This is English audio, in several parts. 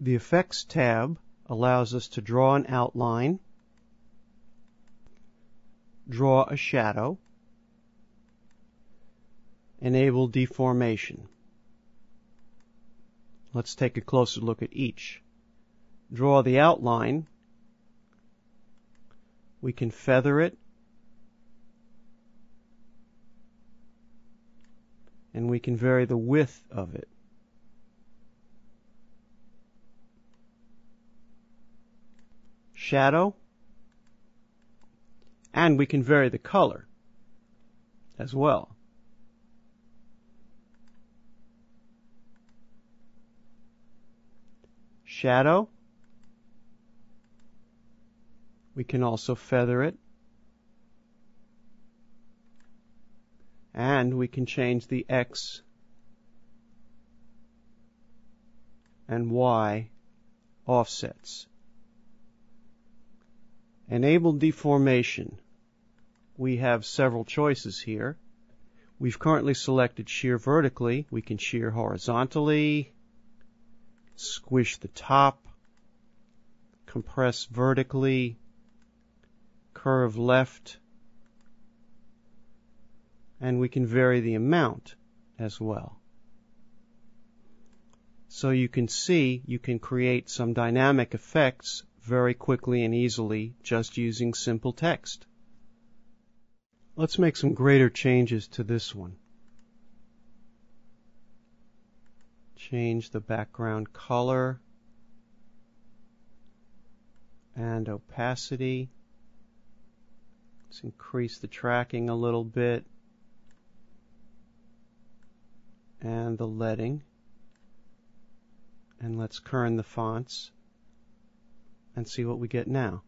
The Effects tab allows us to draw an outline, draw a shadow, enable deformation. Let's take a closer look at each. Draw the outline. We can feather it. And we can vary the width of it. Shadow. And we can vary the color as well. shadow. We can also feather it. And we can change the X and Y offsets. Enable deformation. We have several choices here. We've currently selected shear vertically. We can shear horizontally, squish the top, compress vertically, curve left, and we can vary the amount as well. So you can see you can create some dynamic effects very quickly and easily just using simple text. Let's make some greater changes to this one. change the background color and opacity. Let's increase the tracking a little bit and the leading. And let's kern the fonts and see what we get now.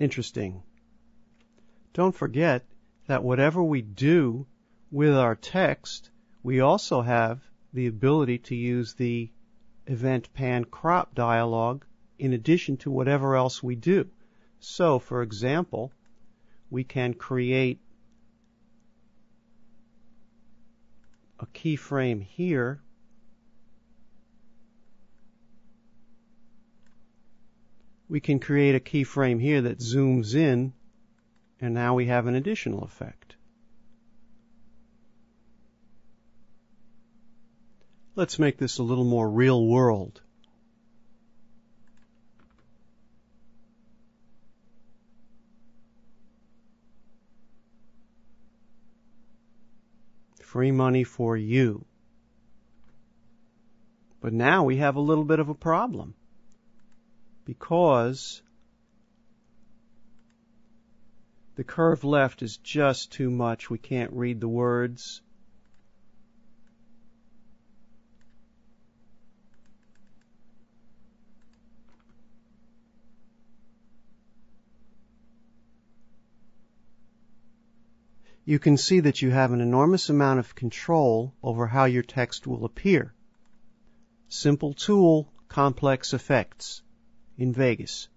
interesting. Don't forget that whatever we do with our text, we also have the ability to use the event pan crop dialog in addition to whatever else we do. So, for example, we can create a keyframe here we can create a keyframe here that zooms in, and now we have an additional effect. Let's make this a little more real world. Free money for you. But now we have a little bit of a problem because the curve left is just too much. We can't read the words. You can see that you have an enormous amount of control over how your text will appear. Simple tool, complex effects in Vegas.